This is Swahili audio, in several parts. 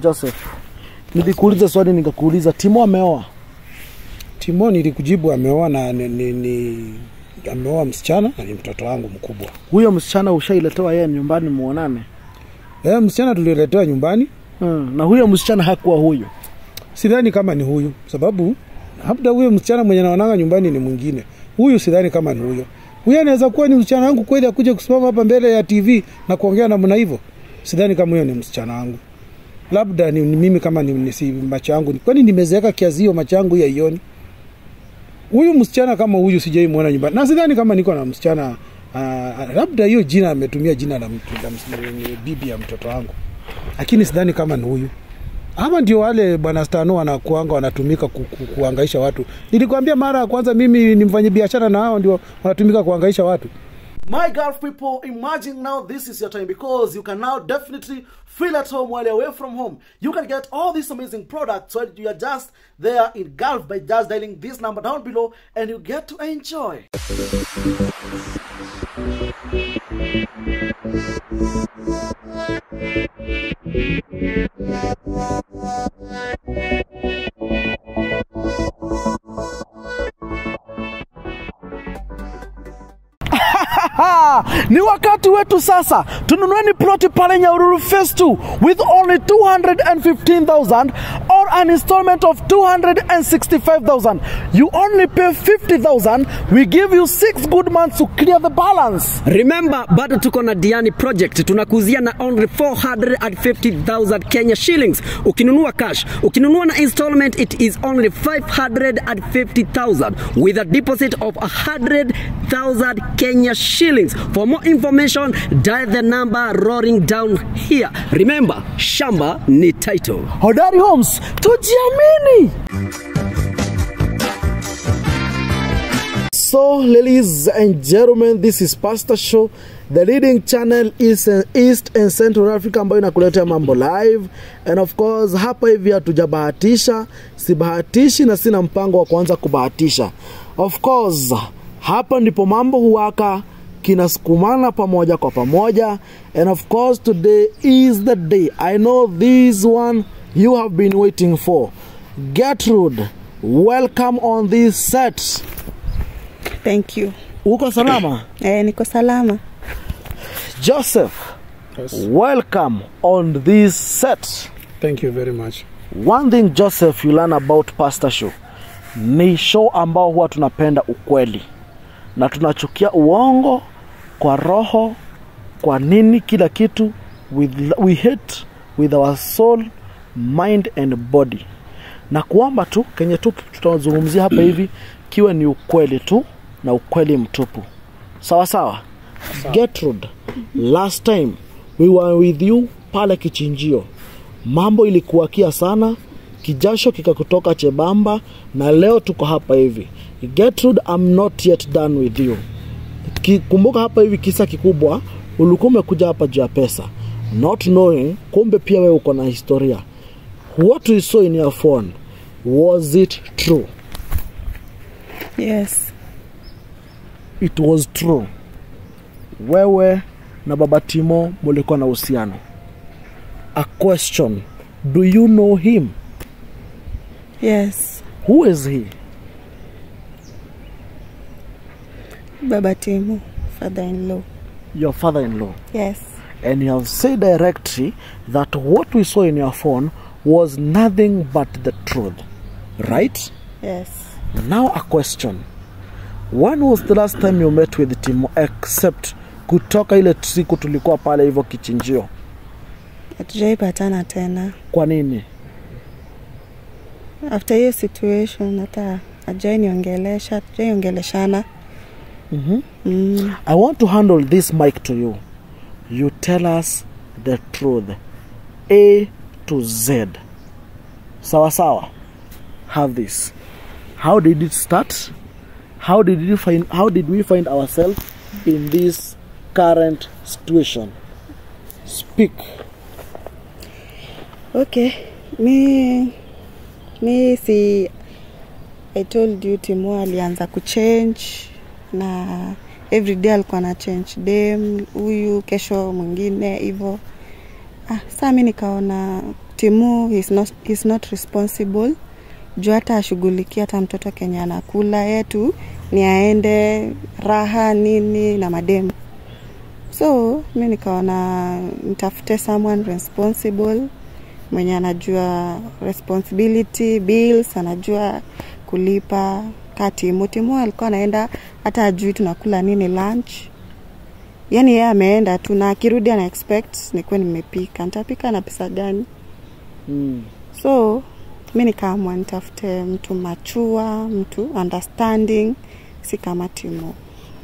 Joseph, nilikuuliza swali nikakuuliza Timo ameoa. Timo nilikujibu ameoa na ni, ni, ni ameoa msichana na ni mtoto wangu mkubwa. Huyo msichana ushailetewa yeye nyumbani muonane? Eh, msichana tuliletewa nyumbani, Hmm. Na huyo msichana hakuwa huyo. sidhani kama ni huyu, sababu labda huyo msichana mwenye naonanga nyumbani ni mwingine. Huyu sidhani kama ni huyo. Huyu anaweza kuwa ni msichana wangu kweli, akuje kusimama hapa mbele ya TV na kuongea namna hivyo. Sidhani kama huyo ni msichana wangu, labda ni, ni mimi kama ni, ni si macho yangu, kwani nimezeeka kiasi hiyo macho yangu yaioni. Huyu msichana kama huyu sijai muona nyumbani, na sidhani kama niko na msichana uh, labda hiyo jina ametumia jina la, mtu, la bibi ya mtoto wangu, lakini sidhani kama ni huyu ama ndio wale bwana Stano wanakuanga wanatumika ku, ku, kuangaisha watu. Nilikwambia mara ya kwanza mimi ni mfanye biashara na hao ndio wanatumika kuangaisha watu. My Gulf people, imagine now this is your time because you can now definitely feel at home while you're away from home. You can get all these amazing products while you are just there in Gulf by just dialing this number down below and you get to enjoy. Wetu sasa. Tununueni ploti pale nyaururu phase 2 with only 215000 or an installment of 265000 you only pay 50000 we give you six good months to clear the balance Remember, bado tuko na Diani project tunakuzia na only 450,000 Kenya shillings. Ukinunua cash, ukinunua na installment it is only 550,000 with a deposit of 100,000 Kenya shillings. For more information, dial the number roaring down here. Remember, shamba ni title. hodari homes tujiamini So, ladies and gentlemen, this is Pastor Show, the leading channel is an East and Central Africa ambayo inakuletea mambo live. And of course, hapa hivi hatujabahatisha, sibahatishi na sina mpango wa kuanza kubahatisha. Of course, hapa ndipo mambo huwaka kinasukumana pamoja kwa pamoja. And of course, today is the day. I know this one you have been waiting for. Gertrude, welcome on this set. Thank you. Uko salama? Eh, niko salama. Joseph, Yes. welcome on this set. Thank you very much. One thing Joseph you learn about Pastor Show ni show ambao huwa tunapenda ukweli na tunachukia uongo kwa roho, kwa nini, kila kitu with, we hate with our soul, mind and body, na kuomba tu kenye tu tutazungumzia hapa hivi kiwe ni ukweli tu na ukweli mtupu, sawa sawa. Gertrude, last time we were with you pale kichinjio, mambo ilikuwakia sana, kijasho kikakutoka chebamba, na leo tuko hapa hivi. Gertrude, I'm not yet done with you. Kumbuka hapa hivi kisa kikubwa, ulikuwa umekuja hapa juu ya pesa, not knowing kumbe pia wewe uko na historia. What we saw in your phone, was it true? Yes. It was true. Wewe na baba Timo mulikuwa na uhusiano. A question, do you know him? Yes. Who is he? Baba timo father-in-law. Your father-in-law. Yes. And you have said directly that what we saw in your phone was nothing but the truth. Right? Yes. Now a question. When was the last time you met with Timo except kutoka ile siku tulikuwa pale hivyo kichinjio? Hatujaipatana tena. Kwa nini? After hiyo situation hata hajai niongelesha, Mm -hmm. Mm. I want to handle this mic to you. You tell us the truth. A to Z. Sawa sawa. Have this. How did it start? How did you find how did we find ourselves in this current situation? Speak. Okay. Mi mi si I told you Timo alianza kuchange na every day alikuwa na change dem huyu kesho mwingine hivyo ah, saa mi nikaona Timu is not, is not responsible. Juu hata ashughulikia hata mtoto kenye anakula yetu ni aende raha nini na mademu. So mi nikaona nitafute someone responsible mwenye anajua responsibility bills anajua kulipa ka timu. Timu alikuwa anaenda hata ajui tunakula nini lunch yani yeye ameenda tu na akirudi ana expect nikuwe nimepika nitapika na pesa gani Mm. so mi nikaamua nitafute mtu machua mtu understanding si kama timo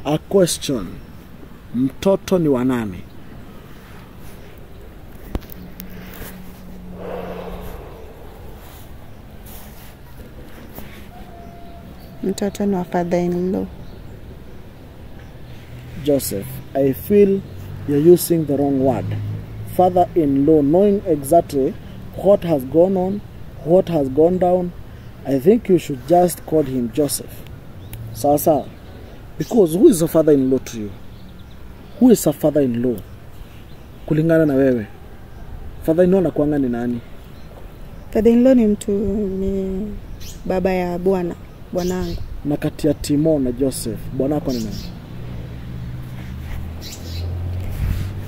A question. Mtoto ni wa nani? mtoto ni wa father in law Joseph, I feel you're using the wrong word. Father in law, knowing exactly what has gone on, what has gone down, I think you should just call him Joseph. Sasa. Because who is a father in law to you? Who is a father in law? Kulingana na wewe. Father in law nakuanga ni nani? father in law ni mtu ni baba ya bwana bwanangu Na kati ya Timo na Joseph, bwanako ni nani?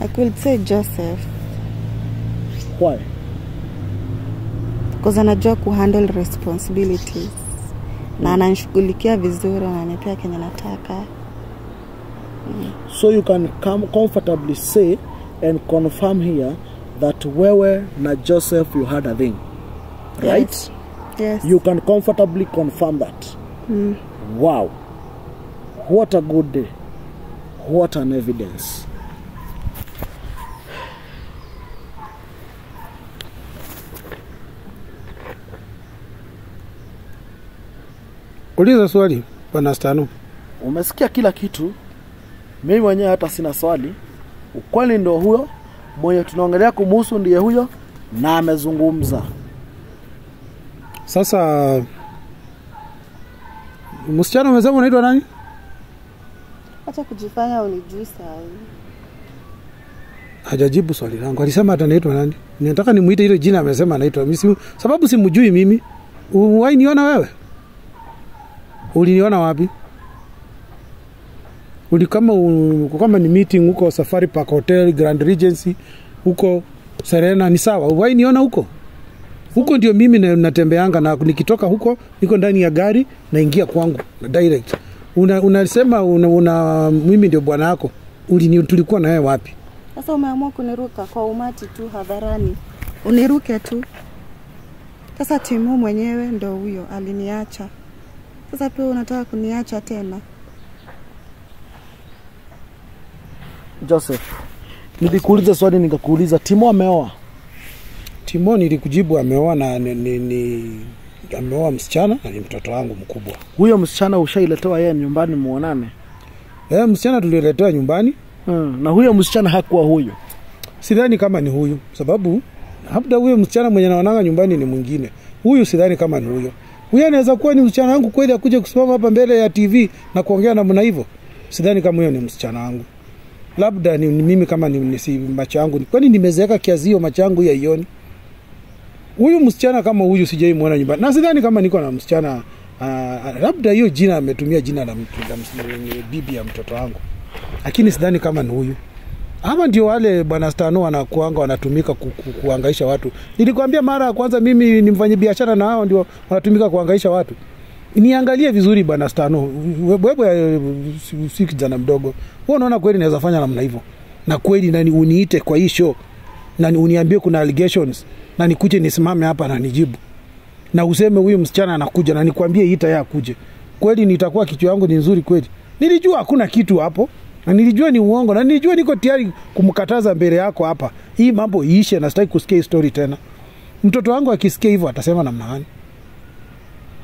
I could say joseph Why? because anajua kuhandle responsibilities na ananishughulikia vizuri ananipea kenye nataka So you can come comfortably say and confirm here that wewe na Joseph you had a thing. Right? Yes. yes You can comfortably confirm that. Wow. What a good day. What an evidence. Uliza swali bwana Stanu. Umesikia kila kitu. Mimi mwenyewe hata sina swali. Ukweli ndio huyo mwenye tunaongelea kumuhusu ndiye huyo na amezungumza. sasa msichana umesema unaitwa nani acha kujifanya unijui sahii hajajibu swali langu alisema hata naitwa nani nataka nimuite ile jina amesema anaitwa mimi sababu simjui mimi uwai niona wewe uliniona wapi? Uli kama kama ni meeting huko safari park hotel grand regency huko serena ni sawa? Uwai niona huko? Huko ndio mimi na- natembeanga na nikitoka huko niko ndani ya gari naingia kwangu direct. Una, unasema una, una, mimi ndio bwana yako Ulini- tulikuwa na wewe wapi? Sasa umeamua kuniruka kwa umati tu hadharani. Uniruke tu. Sasa timu mwenyewe ndo huyo aliniacha sasa pia unataka kuniacha tena Joseph, nilikuuliza swali nikakuuliza Timo ameoa? Timo nilikujibu ameoa na ni, ni, ni ameoa msichana na ni mtoto wangu mkubwa. Huyo msichana ushailetewa yeye nyumbani muonane? Eh, msichana tuliletewa nyumbani, Hmm. Na huyo msichana hakuwa huyo. sidhani kama ni huyu, sababu labda huyo msichana mwenye naonanga nyumbani ni mwingine. Huyu sidhani kama ni huyo. Huyu anaweza kuwa ni msichana wangu kweli, akuje kusimama hapa mbele ya TV na kuongea namna hivyo. Sidhani kama huyo ni msichana wangu, labda ni, ni mimi kama ni, ni si macho yangu, kwani nimezeeka kiasi hiyo macho yangu yaioni. Huyu msichana kama huyu sijai muona nyumbani, na sidhani kama niko na msichana uh, labda hiyo jina ametumia jina la, bibi ya mtoto wangu, lakini sidhani kama ni huyu ama ndio wale bwana Stano wanakuanga wanatumika ku, ku, kuangaisha watu. Nilikwambia mara ya kwanza mimi ni mfanye biashara na hao ndio wanatumika kuangaisha watu. Niangalie vizuri bwana Stano, wewe si- kijana mdogo, wewe unaona kweli naweza fanya namna hivyo, na kweli nani uniite kwa hii show? Nani uniambie kuna allegations? Na nikuje nisimame hapa na nijibu? Na useme huyu msichana anakuja na nikwambie hii tayari akuje. Kweli, nitakuwa kichwa yangu ni nzuri kweli. Nilijua hakuna kitu hapo na nilijua ni uongo na nilijua niko tayari kumkataza mbele yako hapa, hii mambo iishe, na sitaki kusikia hii story tena. Mtoto wangu akisikia hivyo atasema namna gani?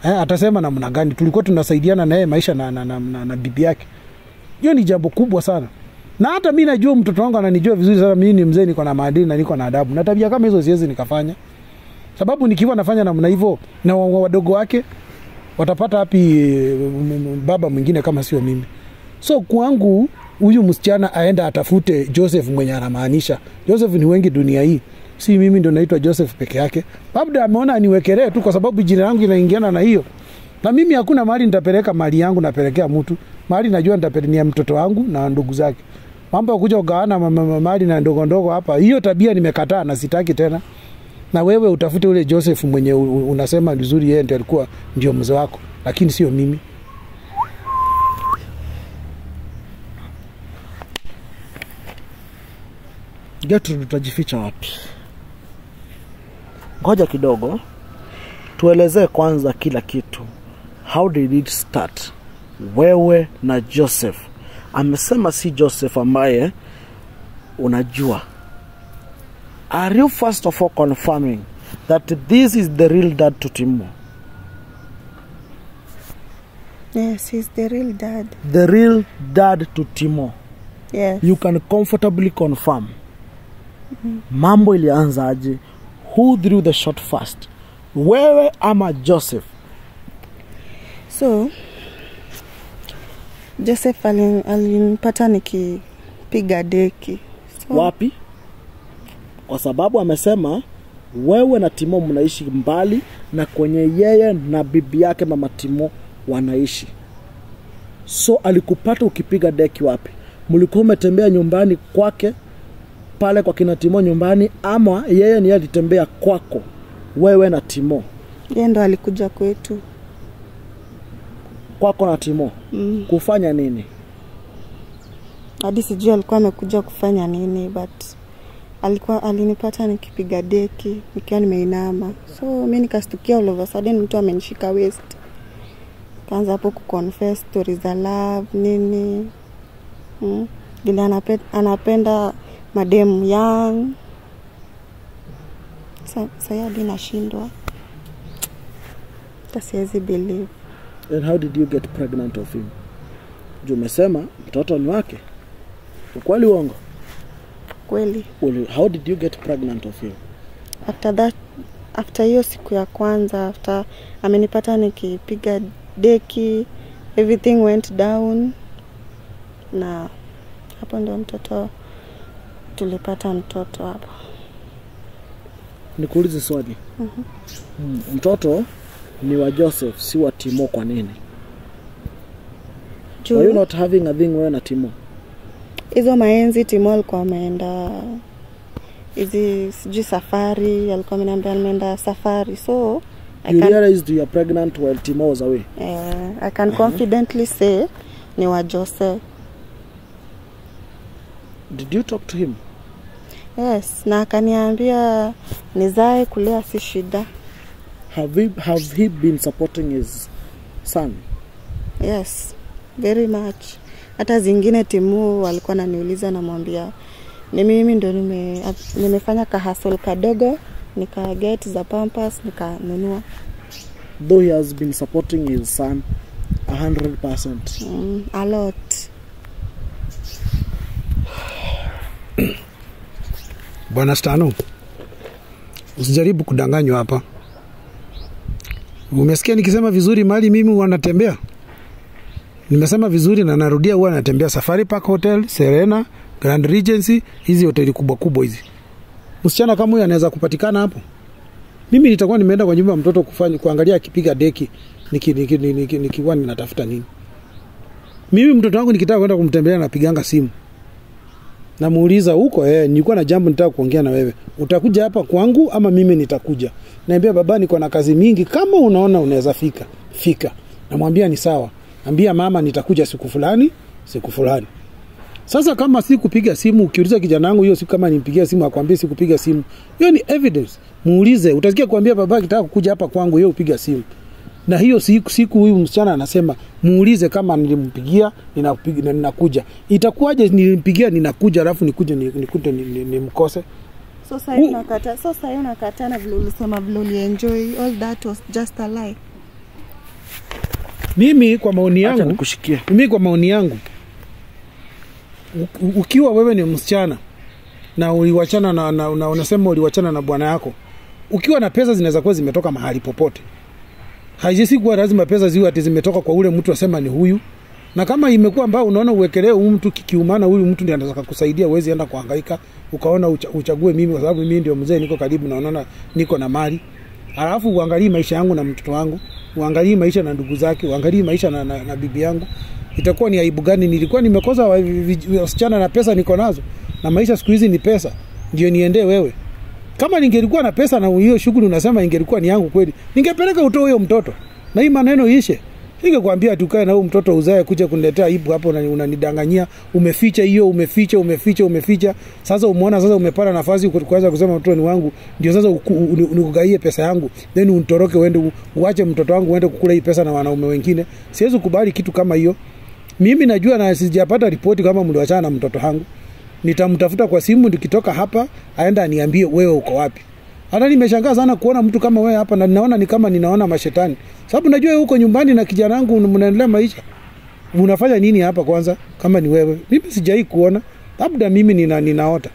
Eh, atasema namna gani? Tulikuwa tunasaidiana naye maisha na, na, na, na, na bibi yake. Hiyo ni jambo kubwa sana, na hata mi najua mtoto wangu ananijua vizuri sana. Mimi ni mzee, niko na maadili na niko na adabu, na tabia kama hizo siwezi nikafanya sababu nikiwa nafanya namna hivyo na wa- wa- wadogo wake watapata wapi eh, m- m- baba mwingine kama sio mimi so kwangu huyu msichana aenda atafute joseph mwenye anamaanisha joseph ni wengi dunia hii si mimi ndo naitwa Joseph peke yake. Labda ameona aniwekelee tu kwa sababu jina langu inaingiana na hiyo. Na mimi hakuna mahali nitapeleka mali yangu napelekea mtu. Mahali najua nitapelekea mtoto wangu na ndugu zake. Mambo ya kuja ma- mali na ndogo ndogo hapa, hiyo tabia nimekataa na sitaki tena. Na wewe utafute ule Joseph mwenye unasema vizuri, yeye ndiye alikuwa ndio mzee wako, lakini sio mimi. Gertrude tutajificha wapi? Ngoja kidogo, tuelezee kwanza kila kitu. How did it start? Wewe na Joseph. Amesema si Joseph ambaye unajua. Are you first of all confirming that this is the real dad to Timo? Yes, he's the real dad. The real dad to Timo. Yes. you can comfortably confirm mambo ilianzaje who threw the shot first? Wewe ama joseph? So Joseph alin- alinipata nikipiga deki. So, wapi? Kwa sababu amesema wewe na timo mnaishi mbali na kwenye yeye na bibi yake mama timo wanaishi. So alikupata ukipiga deki wapi? Mlikuwa umetembea nyumbani kwake pale kwa kina timo nyumbani ama yeye ni alitembea kwako wewe na timo yeye ndo alikuja kwetu. kwako na timo Mm. kufanya nini Hadi sijui alikuwa amekuja kufanya nini but alikuwa alinipata nikipiga deki nikiwa nimeinama, so mi nikastukia all of a sudden mtu amenishika waist, kaanza hapo kuconfess stories za love nini mm. vile anapenda, anapenda mademu young. Sa- Sahii hadi nashindwa, hata siwezi believe. and how did you get pregnant of him? Juu umesema mtoto ni wake. Ukweli uongo? Kweli. Well, how did you get pregnant of him? After that after hiyo siku ya kwanza after amenipata nikipiga deki everything went down. Na hapo ndio mtoto tulipata mtoto hapa. nikuulize swali. Mm, mtoto ni wa joseph si wa timo kwa nini? Are you not having a thing wewe na timo? hizo maenzi timo alikuwa ameenda hizi sijui safari alikuwa ameniambia ameenda safari so I you can, realized you are pregnant while timo was away? Eh, I can uh -huh. confidently say ni wa Joseph. Did you talk to him Yes, na akaniambia nizae kulea si shida. have he, have he been supporting his son Yes, very much. Hata zingine timu walikuwa naniuliza, namwambia ni mimi ndo nime, nimefanya kahasol kadogo nika get za pampas nikanunua. though he has been supporting his son 100% Mm, a lot. Bwana Stano, usijaribu kudanganywa hapa. Umesikia nikisema vizuri mali mimi huwa natembea? Nimesema vizuri na narudia, huwa natembea Safari Park Hotel, Serena, Grand Regency, hizi hoteli kubwa kubwa hizi. Msichana kama huyu anaweza kupatikana hapo? Mimi nitakuwa nimeenda kwa nyumba ya mtoto kufanya kuangalia akipiga deki nikiwa niki, niki, niki, niki, ninatafuta nini. Mimi mtoto wangu nikitaka kwenda kumtembelea napiganga simu namuuliza huko eh, nilikuwa na jambo nitaka kuongea na wewe, utakuja hapa kwangu ama mimi nitakuja? Naambia baba, niko na kazi mingi, kama unaona unaweza fika fika. Namwambia ni sawa, ambia mama nitakuja siku fulani siku fulani. Sasa kama si kupiga simu, ukiuliza kijana wangu hiyo siku kama nimpigia simu akwambie sikupiga simu, hiyo ni evidence. Muulize, utasikia kuambia baba kitaka kukuja hapa kwangu, yeye upiga simu na hiyo siku, siku huyu msichana anasema muulize kama nilimpigia ninakuja, nina. Itakuwaje nilimpigia ninakuja alafu nikuje ni- nikute ni- ni- ni, mkose sasa hivi U- sasa hivi unakataa vile ulisema vile ulienjoy all that was just a lie. Mimi kwa maoni yangu, mimi kwa maoni yangu, u- ukiwa wewe ni msichana na uliwachana na, na, na unasema uliwachana na bwana yako, ukiwa na pesa zinaweza kuwa zimetoka mahali popote. Haijisi kuwa lazima pesa ziwe ati zimetoka kwa ule mtu asema ni huyu. na kama imekuwa mbao unaona uwekelee huyu mtu kikiumana huyu mtu ndiye anataka kusaidia uwezi enda kuhangaika ukaona ucha, uchague mimi kwa sababu mimi ndio mzee niko karibu na unaona niko na mali. Alafu uangalie maisha yangu na mtoto wangu uangalie maisha na ndugu zake uangalie maisha na, na, na bibi yangu. Itakuwa ni aibu gani? Nilikuwa nimekosa wasichana na pesa niko nazo na maisha siku hizi ni pesa. Ndio niendee wewe kama ningelikuwa na pesa na hiyo shughuli unasema ingelikuwa ni yangu kweli ningepeleka utoe huyo mtoto. Na hii maneno ishe ningekwambia tukae na huyo mtoto uzae kuja kuniletea aibu hapo unani- unanidanganyia. Umeficha hiyo umeficha umeficha umeficha. Sasa umeona sasa umepata nafasi kuweza kusema mtoto ni wangu. Ndio sasa nikugaie pesa yangu. Then untoroke uende uache mtoto wangu uende kukula hii pesa na wanaume wengine. Siwezi kubali kitu kama hiyo. Mimi najua na sijapata ripoti kama mliwachana na mtoto wangu nitamtafuta kwa simu nikitoka hapa aenda aniambie wewe uko wapi. Hata nimeshangaa sana kuona mtu kama wewe hapa na ninaona ni kama ninaona mashetani. Sababu najua huko uko nyumbani na kijana wangu mnaendelea maisha. Unafanya nini hapa kwanza kama ni wewe? Mimi sijai kuona. Labda mimi nina, ninaota.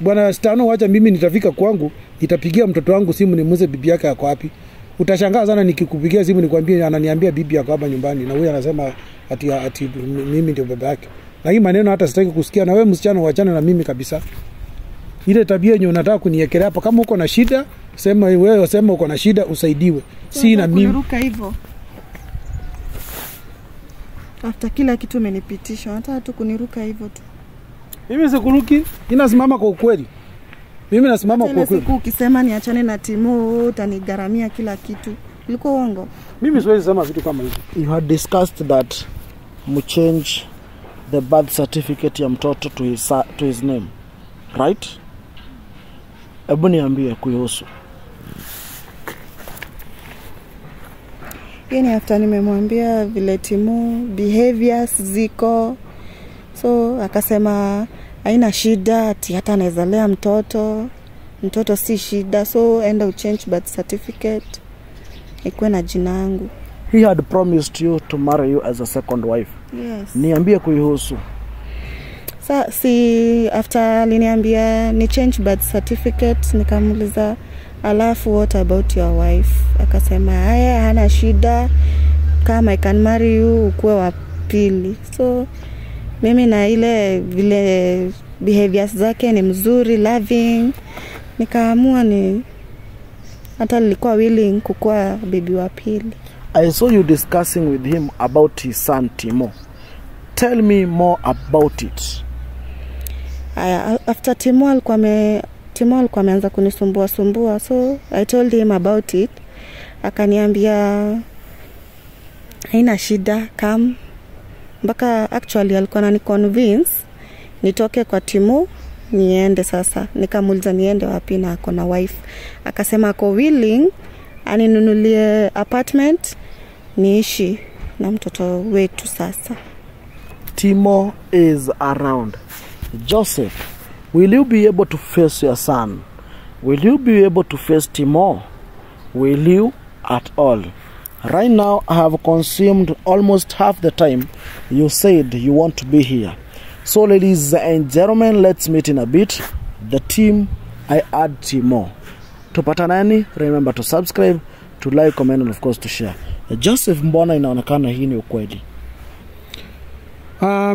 Bwana stano wacha mimi nitafika kwangu nitapigia mtoto wangu simu nimuze bibi yake ako wapi. Utashangaa sana nikikupigia simu nikwambie ananiambia bibi yako hapa nyumbani na huyu anasema ati, ati mimi ndio baba yake na hii maneno hata sitaki kusikia. Na wewe msichana uachane na mimi kabisa. Ile tabia yenye unataka kuniekelea hapa kama uko na shida sema wewe sema uko na shida usaidiwe. Si na mimi. kuruka hivyo. After kila kitu umenipitisha, hata tu kuniruka hivyo tu. mimi sikuruki. Inasimama kwa ukweli. Mimi nasimama kwa ukweli. siku ukisema niachane na Timo, utanigaramia kila kitu, ilikuwa uongo. mimi siwezi sema vitu kama hivyo. You had discussed that mchange the birth certificate ya mtoto to his, to his name right? Hebu niambie kuihusu Hii ni after nimemwambia vile timu behaviors ziko, so akasema haina shida, ti hata anaweza lea mtoto, mtoto si shida, so enda uchange birth certificate. Ikuwe na jina yangu. he had promised you to marry you as a second wife Yes. niambie kuihusu Sa si after aliniambia ni change birth certificate, nikamuuliza alafu what about your wife? Akasema haya, hana shida, kama I can marry you ukuwe wa pili. So mimi na ile vile behaviors zake ni mzuri, loving, nikaamua ni hata nilikuwa willing kukuwa bibi wa pili. I saw you discussing with him about his son timo tell me more about it Aya, after Timo alikuwa ame Timo alikuwa ameanza kunisumbua sumbua, so I told him about it. Akaniambia haina shida, kam Mpaka actually alikuwa anani convince nitoke kwa Timo niende sasa. Nikamuuliza niende wapi na ako na wife. Akasema ako willing aninunulie apartment niishi na mtoto wetu sasa. Timo is around. Joseph, will you be able to face your son? Will you be able to face Timo? Will you at all? Right now, I have consumed almost half the time you said you want to be here. So, ladies and gentlemen, let's meet in a bit. The team, I add Timo. Tupatanani, remember to subscribe, to like, comment, and of course to share. Joseph, mbona inaonekana hii ni ukweli? um,